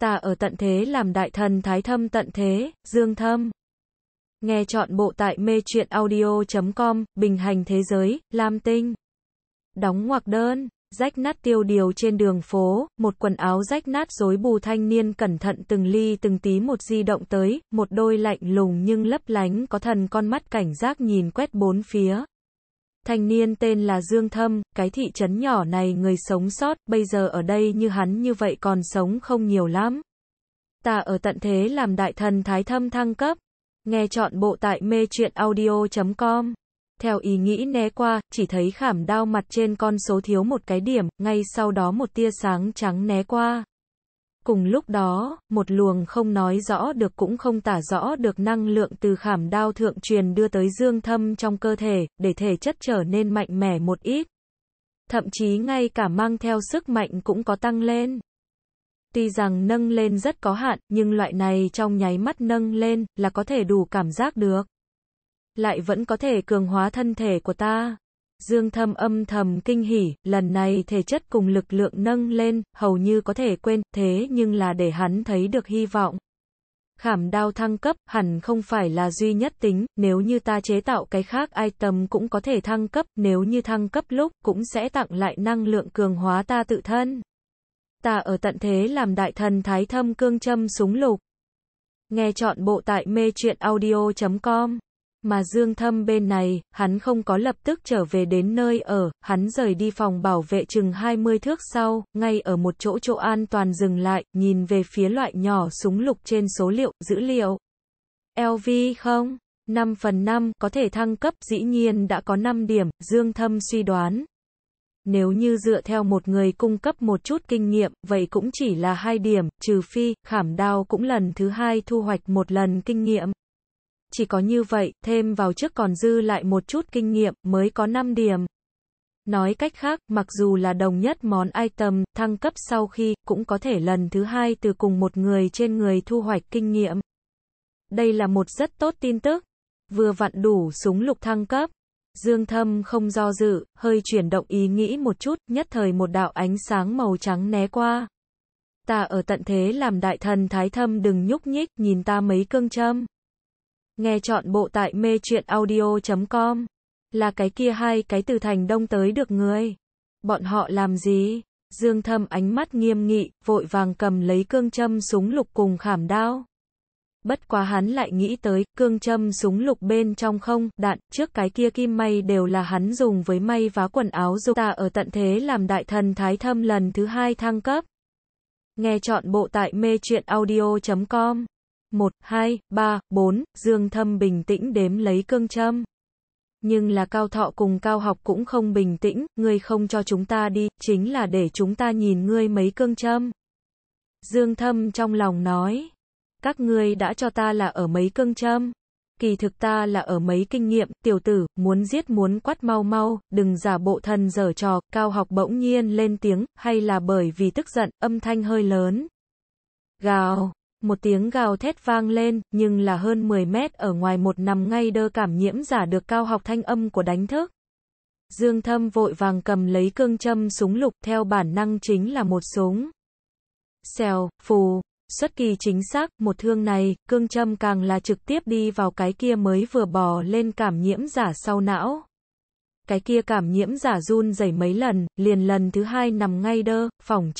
Ta ở tận thế làm đại thần thái thâm tận thế, dương thâm. Nghe chọn bộ tại mê truyện audio.com, bình hành thế giới, Lam Tinh. Đóng ngoặc đơn, rách nát tiêu điều trên đường phố, một quần áo rách nát rối bù thanh niên cẩn thận từng ly từng tí một di động tới, một đôi lạnh lùng nhưng lấp lánh có thần con mắt cảnh giác nhìn quét bốn phía. Thanh niên tên là Dương Thâm, cái thị trấn nhỏ này người sống sót, bây giờ ở đây như hắn như vậy còn sống không nhiều lắm. Ta ở tận thế làm đại thần thái thâm thăng cấp. Nghe chọn bộ tại mê truyện audio.com. Theo ý nghĩ né qua, chỉ thấy khảm đao mặt trên con số thiếu một cái điểm, ngay sau đó một tia sáng trắng né qua. Cùng lúc đó, một luồng không nói rõ được cũng không tả rõ được năng lượng từ khảm đao thượng truyền đưa tới dương thâm trong cơ thể, để thể chất trở nên mạnh mẽ một ít. Thậm chí ngay cả mang theo sức mạnh cũng có tăng lên. Tuy rằng nâng lên rất có hạn, nhưng loại này trong nháy mắt nâng lên, là có thể đủ cảm giác được. Lại vẫn có thể cường hóa thân thể của ta. Dương thâm âm thầm kinh hỉ, lần này thể chất cùng lực lượng nâng lên, hầu như có thể quên, thế nhưng là để hắn thấy được hy vọng. Khảm đao thăng cấp, hẳn không phải là duy nhất tính, nếu như ta chế tạo cái khác item cũng có thể thăng cấp, nếu như thăng cấp lúc, cũng sẽ tặng lại năng lượng cường hóa ta tự thân. Ta ở tận thế làm đại thần thái thâm cương châm súng lục. Nghe chọn bộ tại mê truyện audio.com mà Dương Thâm bên này, hắn không có lập tức trở về đến nơi ở, hắn rời đi phòng bảo vệ chừng 20 thước sau, ngay ở một chỗ chỗ an toàn dừng lại, nhìn về phía loại nhỏ súng lục trên số liệu, dữ liệu. LV không? 5 phần 5, có thể thăng cấp, dĩ nhiên đã có 5 điểm, Dương Thâm suy đoán. Nếu như dựa theo một người cung cấp một chút kinh nghiệm, vậy cũng chỉ là hai điểm, trừ phi, khảm đao cũng lần thứ hai thu hoạch một lần kinh nghiệm. Chỉ có như vậy, thêm vào trước còn dư lại một chút kinh nghiệm, mới có 5 điểm. Nói cách khác, mặc dù là đồng nhất món item, thăng cấp sau khi, cũng có thể lần thứ hai từ cùng một người trên người thu hoạch kinh nghiệm. Đây là một rất tốt tin tức. Vừa vặn đủ súng lục thăng cấp. Dương thâm không do dự, hơi chuyển động ý nghĩ một chút, nhất thời một đạo ánh sáng màu trắng né qua. Ta ở tận thế làm đại thần thái thâm đừng nhúc nhích, nhìn ta mấy cương châm. Nghe chọn bộ tại mê truyện audio.com. Là cái kia hai cái từ thành đông tới được người. Bọn họ làm gì? Dương thâm ánh mắt nghiêm nghị, vội vàng cầm lấy cương châm súng lục cùng khảm đao. Bất quá hắn lại nghĩ tới, cương châm súng lục bên trong không, đạn, trước cái kia kim may đều là hắn dùng với may vá quần áo dục ta ở tận thế làm đại thần thái thâm lần thứ hai thăng cấp. Nghe chọn bộ tại mê truyện audio.com 1, 2, 3, 4, Dương Thâm bình tĩnh đếm lấy cương châm. Nhưng là cao thọ cùng cao học cũng không bình tĩnh, ngươi không cho chúng ta đi, chính là để chúng ta nhìn ngươi mấy cương châm. Dương Thâm trong lòng nói, các ngươi đã cho ta là ở mấy cương châm. Kỳ thực ta là ở mấy kinh nghiệm, tiểu tử, muốn giết muốn quát mau mau, đừng giả bộ thần dở trò, cao học bỗng nhiên lên tiếng, hay là bởi vì tức giận, âm thanh hơi lớn. Gào. Một tiếng gào thét vang lên, nhưng là hơn 10 mét ở ngoài một nằm ngay đơ cảm nhiễm giả được cao học thanh âm của đánh thức. Dương thâm vội vàng cầm lấy cương châm súng lục theo bản năng chính là một súng. Xèo, phù, xuất kỳ chính xác, một thương này, cương châm càng là trực tiếp đi vào cái kia mới vừa bò lên cảm nhiễm giả sau não. Cái kia cảm nhiễm giả run rẩy mấy lần, liền lần thứ hai nằm ngay đơ, phòng